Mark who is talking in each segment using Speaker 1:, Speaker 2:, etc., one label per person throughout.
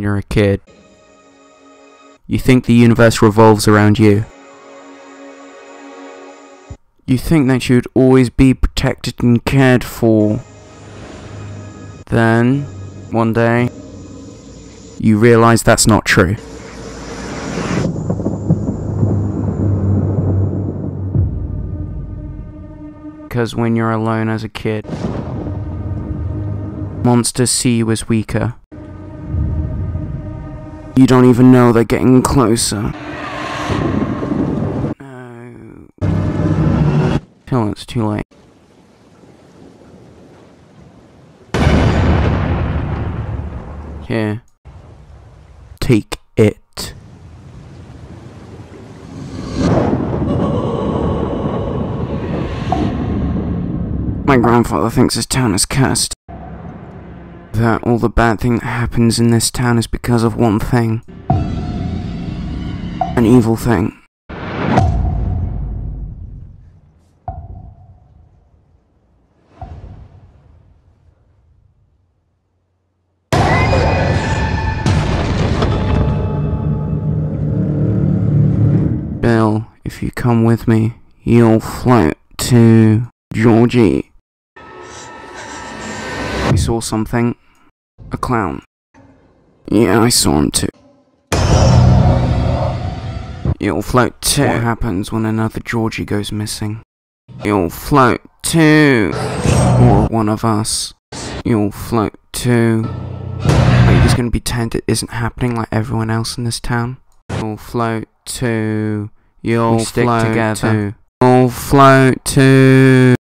Speaker 1: when you're a kid. You think the universe revolves around you. You think that you'd always be protected and cared for. Then, one day, you realize that's not true. Because when you're alone as a kid, monsters see you as weaker. You don't even know they're getting closer. No. Till it's too late. Here. Take it. My grandfather thinks this town is cursed. That all the bad thing that happens in this town is because of one thing. An evil thing. Bill, if you come with me, you'll float to Georgie. Saw something. A clown. Yeah, I saw him too. You'll float too. What happens when another Georgie goes missing? You'll float too. Or one of us. You'll float too. Are you just gonna pretend it isn't happening like everyone else in this town? You'll float too. You'll
Speaker 2: We stick
Speaker 1: float
Speaker 2: together.
Speaker 1: too. You'll float too.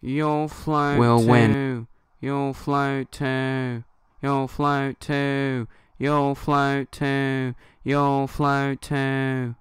Speaker 1: You'll float
Speaker 2: We'll
Speaker 1: too.
Speaker 2: win.
Speaker 1: You'll float too. You'll float too. You'll float too. You'll float too.